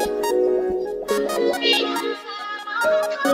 Oh, my God.